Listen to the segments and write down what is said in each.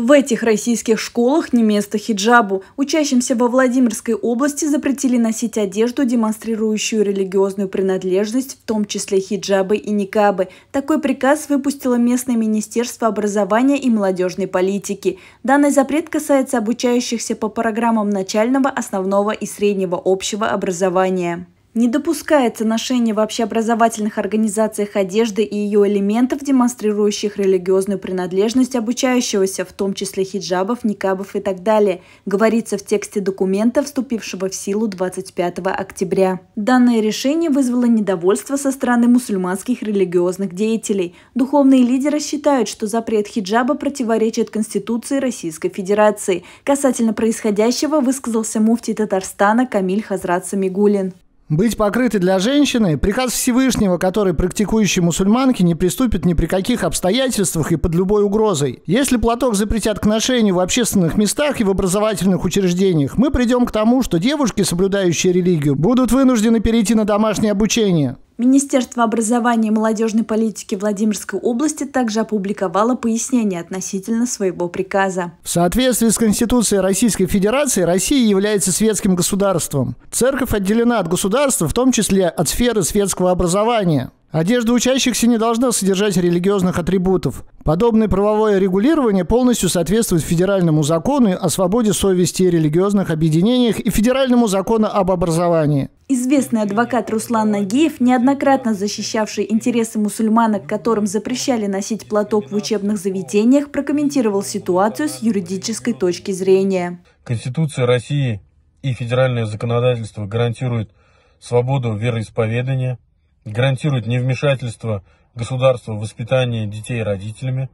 В этих российских школах не место хиджабу. Учащимся во Владимирской области запретили носить одежду, демонстрирующую религиозную принадлежность, в том числе хиджабы и никабы. Такой приказ выпустило местное Министерство образования и молодежной политики. Данный запрет касается обучающихся по программам начального, основного и среднего общего образования. Не допускается ношение в общеобразовательных организациях одежды и ее элементов, демонстрирующих религиозную принадлежность обучающегося, в том числе хиджабов, никабов и так далее, говорится в тексте документа, вступившего в силу 25 октября. Данное решение вызвало недовольство со стороны мусульманских религиозных деятелей. Духовные лидеры считают, что запрет хиджаба противоречит Конституции Российской Федерации. Касательно происходящего высказался муфтий Татарстана Камиль Хазрат Самигулин. Быть покрытой для женщины – приказ Всевышнего, который практикующие мусульманки не приступят ни при каких обстоятельствах и под любой угрозой. Если платок запретят к ношению в общественных местах и в образовательных учреждениях, мы придем к тому, что девушки, соблюдающие религию, будут вынуждены перейти на домашнее обучение. Министерство образования и молодежной политики Владимирской области также опубликовало пояснение относительно своего приказа. В соответствии с Конституцией Российской Федерации Россия является светским государством. Церковь отделена от государства, в том числе от сферы светского образования. Одежда учащихся не должна содержать религиозных атрибутов. Подобное правовое регулирование полностью соответствует федеральному закону о свободе совести и религиозных объединениях и федеральному закону об образовании. Известный адвокат Руслан Нагиев, неоднократно защищавший интересы мусульманок, которым запрещали носить платок в учебных заведениях, прокомментировал ситуацию с юридической точки зрения. Конституция России и федеральное законодательство гарантируют свободу вероисповедания – гарантирует невмешательство государства в воспитание детей родителями.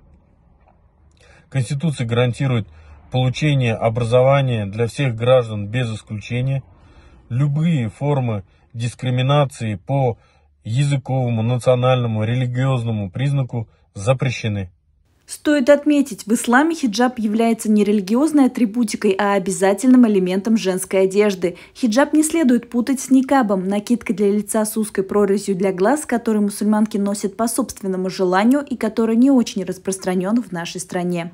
Конституция гарантирует получение образования для всех граждан без исключения. Любые формы дискриминации по языковому, национальному, религиозному признаку запрещены. Стоит отметить, в исламе хиджаб является не религиозной атрибутикой, а обязательным элементом женской одежды. Хиджаб не следует путать с никабом, накидкой для лица с узкой прорезью для глаз, который мусульманки носят по собственному желанию и который не очень распространен в нашей стране.